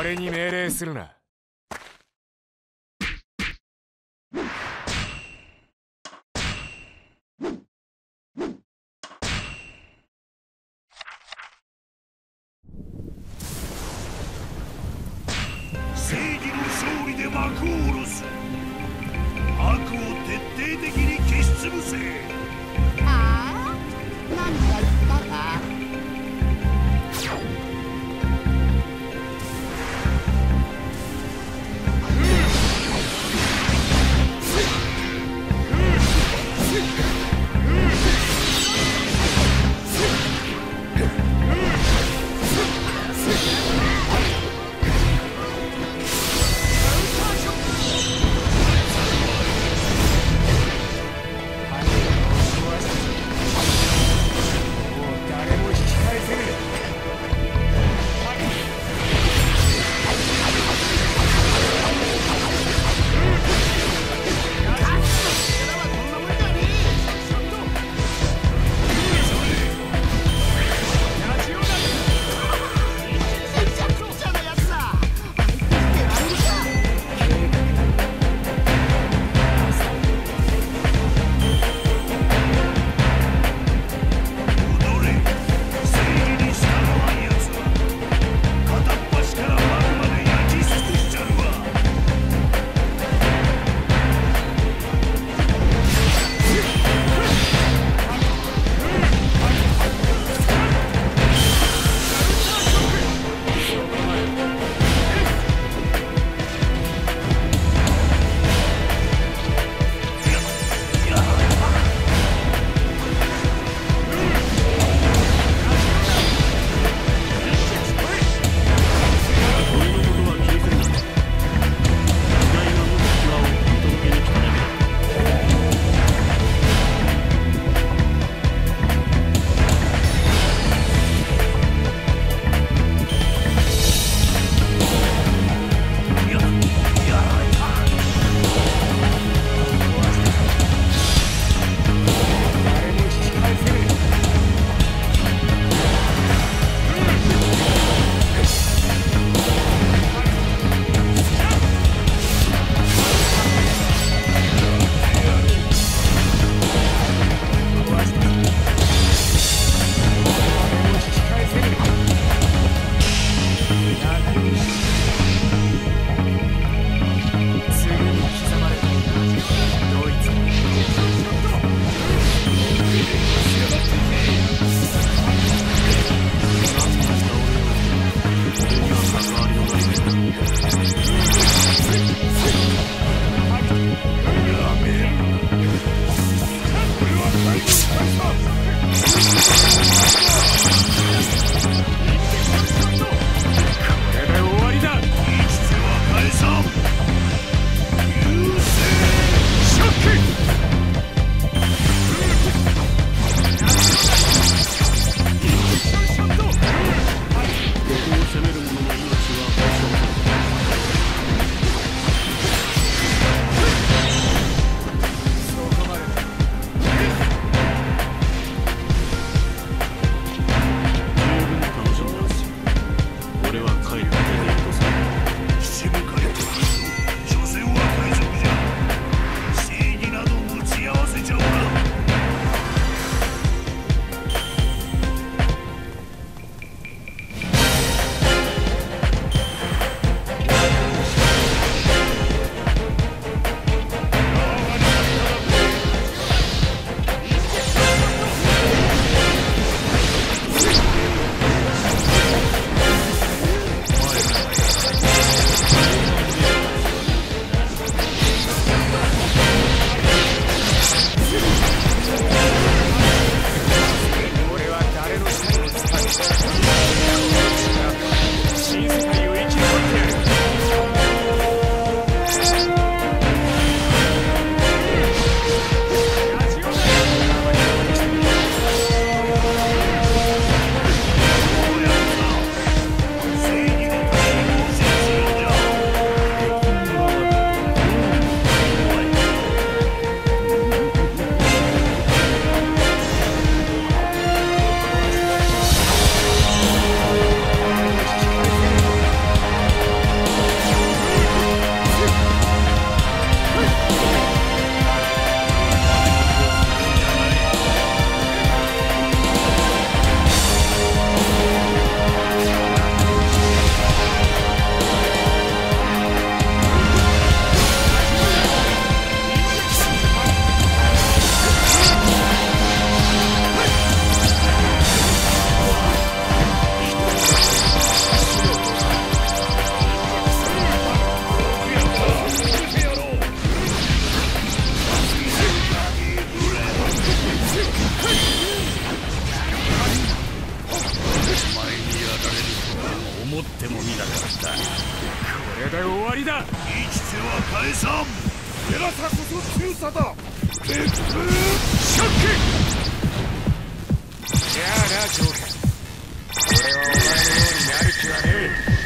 俺に命令するな。俺は帰る。テラサこの中佐だ。別府ショックやあなジョ俺はお前のようになる気はねえ。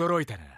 驚いたな。